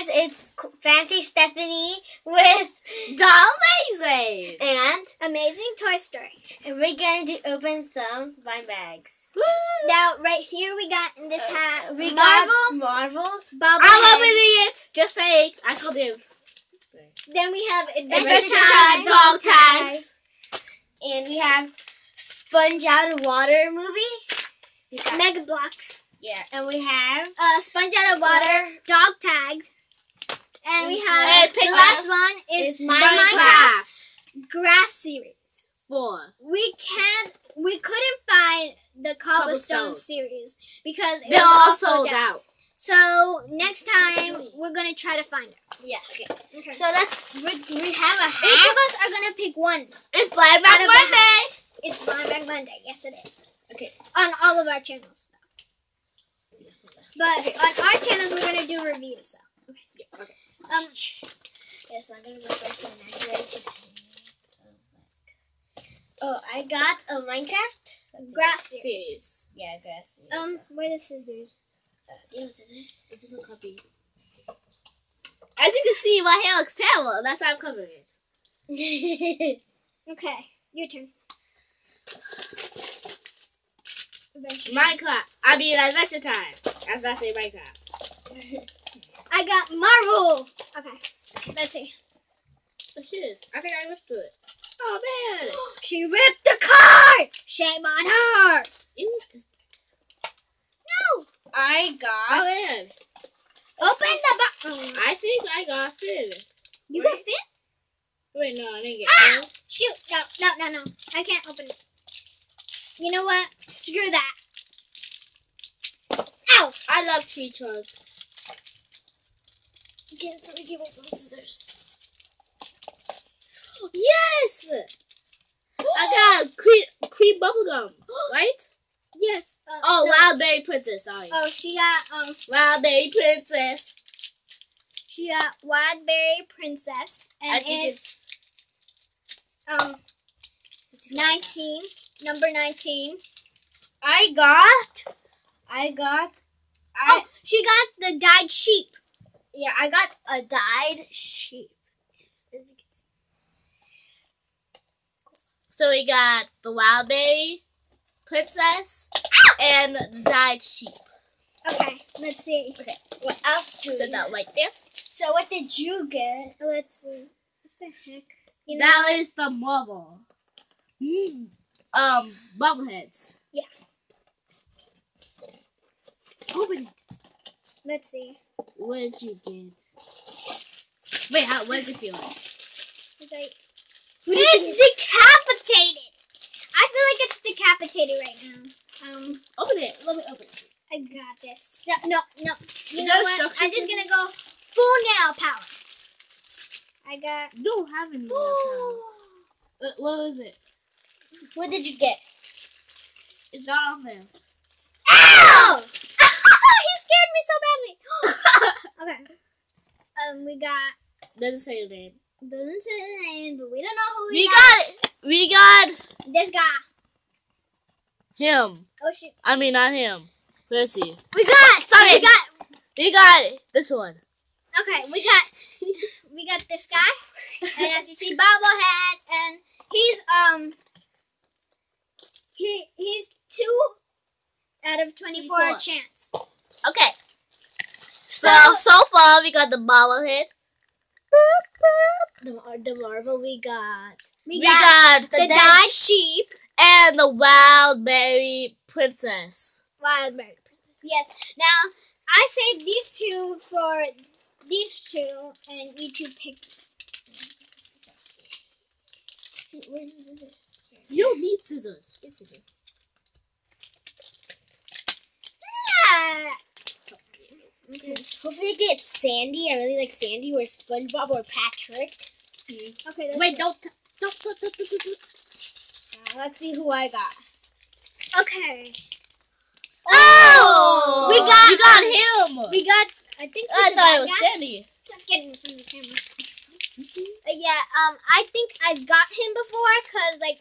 guys, it's Fancy Stephanie with Amazing. and Amazing Toy Story. and we're going to open some blind bags. Now, right here we got in this hat We Marvel got Marvels. bobblehead. I'm opening it. Just saying. I call dibs. Then we have Adventure, Adventure Time, Time, dog tags. And we have Sponge Out of Water movie. Mega Bloks, yeah, and we have uh, Sponge Out of Water, Dog Tags, and we have the last one is Is the Minecraft Minecraft. Grass series. Four. We can't, we couldn't find the Cobblestone Cobblestone. series because They're all sold out. out. So next time we're gonna try to find it. yeah. Okay. So that's we, we have a hat. Each of us are gonna pick one. It's Blind Bag Monday. It's Blind Bag Monday. Yes, it is. Okay. On all of our channels. But on our channels, we're gonna do reviews. So. Yeah, okay. Um, Yes, I'm gonna go first and I'm ready to. Oh, I got a Minecraft. That's grass it. series. Series. Yeah, grass. series. Um, where are the scissors? Uh, yeah, what's it? It's a copy. As you can see, my hair looks terrible. That's why I'm covering it. Okay, your turn. Adventure. Minecraft. I mean, Adventure Time. I was about to say Minecraft. I got Marvel. Okay, let's see. Oh shit! I think I missed it. Oh man! She ripped the card. Shame on her. You missed it. No. I Oh got. man! Open the box. Oh, I think I got Finn. you got fit? Wait, no, I didn't get Ah! Finn. Shoot! No, no, no, no. I can't open it. You know what? Screw that. Ow! I love tree trunks. Get, somebody give me some scissors. Yes! I got cream, cream bubblegum, right? Yes. Uh, Oh, no. Wild Berry Princess, sorry. Oh, she got um, Wild Berry Princess. she got Wildberry Princess, I and think it's um, nineteen, number nineteen. I got. I got. I Oh, she got the dyed sheep. Yeah. I got a dyed sheep. As you can see. So we got the Wild Berry Princess and the dyed sheep. Okay, let's see. Okay, What else do we that right there. So what did you get? Let's see. What the heck? You know, That is the marble. Mm. Um, bubbleheads. Yeah. Open it. let's see. What did you get? Wait, how? What does it feel like? It's like it's decapitated. I feel like it's decapitated right now. Um, Open it. Let me open it. I got this. No, no, no. You Is know what? I'm just gonna go full nail power. I got. You don't have any more now. Uh, What was it? What did you get? It's not on there. Ow! he scared me so badly. okay. Um, we got. Doesn't say the name. Doesn't say the name, but we don't know who we, We got it. We got This guy. him. Oh shoot. I mean, not him. Is he? We got. Sorry. We got. We got this one. Okay, we got. we got this guy, and as you see, bobblehead, and he's um. He he's two out of twenty four 24. chance. Okay. So So- far we got the bobblehead. The the marble we got. We, We got, got the the dyed sheep, and the wild berry princess. wild bird princess. Yes. Now I saved these two for these two, and you two pick. Where's the scissors? You don't need scissors. Yes, you do. Ah! Okay. Hopefully you get Sandy. I really like Sandy or SpongeBob or Patrick. Okay. That's Wait, it. don't. Don't, don't, don't, don't, don't. So let's see who I got. Okay. Oh, We got- You got him. We got. I think. I thought it was guy. Sandy. Stop getting from the camera. Uh, yeah, um, I think I've got him before because, like,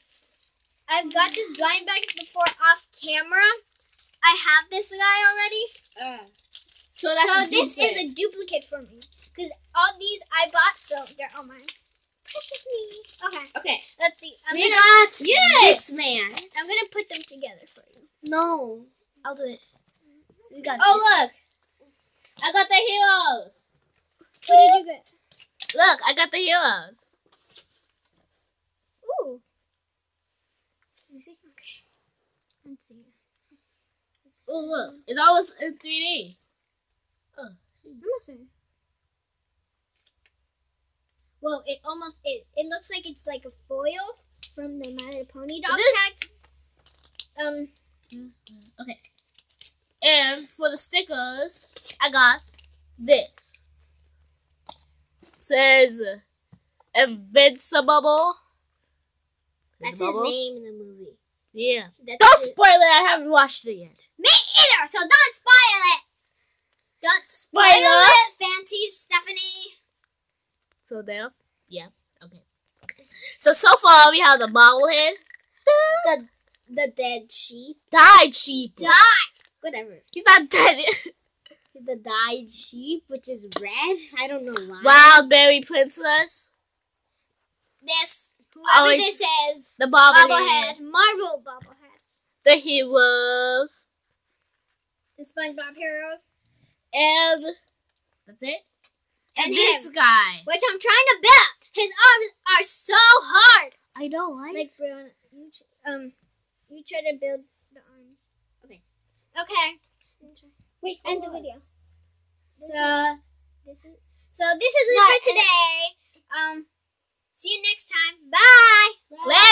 I've got this blind bags before off camera. I have this guy already. Uh, so that's so this is a duplicate for me because all these I bought, so they're all mine. Precious me. Okay, Okay. let's see. I'm We gonna got Yes. this man. I'm gonna put them together for you. No, I'll do it. We got Oh this. look, I got the heroes. What did you get? Look, I got the heroes. Ooh. Let me see. Okay. Let's see. Oh look, it's almost in 3D. Oh, I'm not sure. Well, it almost it, it looks like it's like a foil from the My Little Pony dog This- tag. Um, Okay. And for the stickers, I got this. Says uh, Invincible. That's his name in the movie. Yeah. that's Don't spoil it. I haven't watched it yet. Me either. So don't spoil it. Don't spoil it, Fancy Stephanie. So there. Yeah. Okay. So so far we have the bobblehead. The the dead sheep. Died sheep. Die. Whatever. He's not dead. The dyed sheep, which is red. I don't know why. Wild berry princess. This oh, whoever Oh, this is, The bobblehead. bobblehead, Marvel bobblehead, The heroes. the SpongeBob heroes, And that's it. and, And this him, guy. which I'm trying to build. His arms are so hard. I know, right? Like Brianna, you um, you try to build the arms. Okay. Okay. Wait, End the video. So This is so. This is it for today. Um, see you next time. Bye. Later.